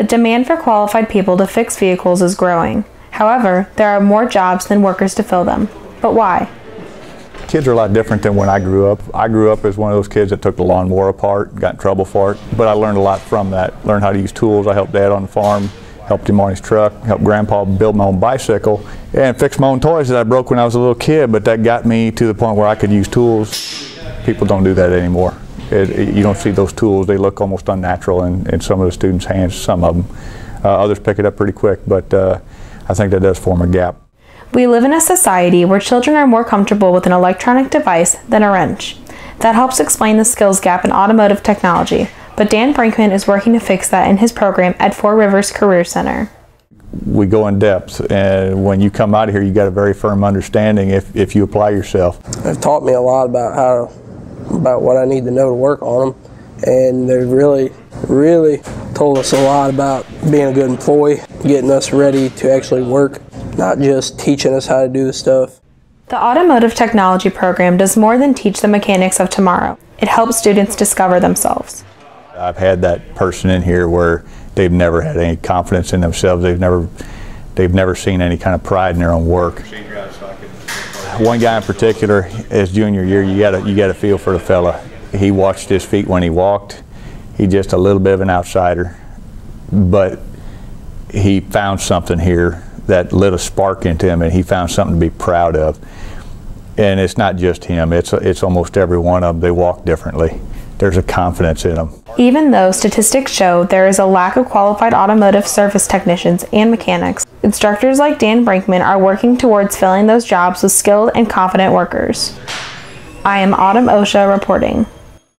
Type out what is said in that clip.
The demand for qualified people to fix vehicles is growing. However, there are more jobs than workers to fill them. But why? Kids are a lot different than when I grew up. I grew up as one of those kids that took the lawnmower apart, got in trouble for it, but I learned a lot from that. Learned how to use tools. I helped dad on the farm, helped him on his truck, helped grandpa build my own bicycle, and fix my own toys that I broke when I was a little kid, but that got me to the point where I could use tools. People don't do that anymore. It, it, you don't see those tools. They look almost unnatural in, in some of the students' hands, some of them. Uh, others pick it up pretty quick, but uh, I think that does form a gap. We live in a society where children are more comfortable with an electronic device than a wrench. That helps explain the skills gap in automotive technology, but Dan Brinkman is working to fix that in his program at Four Rivers Career Center. We go in depth, and when you come out of here, you got a very firm understanding if, if you apply yourself. They've taught me a lot about how about what I need to know to work on them, and they've really, really told us a lot about being a good employee, getting us ready to actually work not just teaching us how to do the stuff. The Automotive Technology program does more than teach the mechanics of tomorrow. It helps students discover themselves. I've had that person in here where they've never had any confidence in themselves. They've never they've never seen any kind of pride in their own work. One guy in particular, his junior year, you gotta you gotta feel for the fella. He watched his feet when he walked. He's just a little bit of an outsider, but he found something here that lit a spark into him and he found something to be proud of. And it's not just him, it's, it's almost every one of them. They walk differently. There's a confidence in them. Even though statistics show there is a lack of qualified automotive service technicians and mechanics, instructors like Dan Brinkman are working towards filling those jobs with skilled and confident workers. I am Autumn Osia reporting.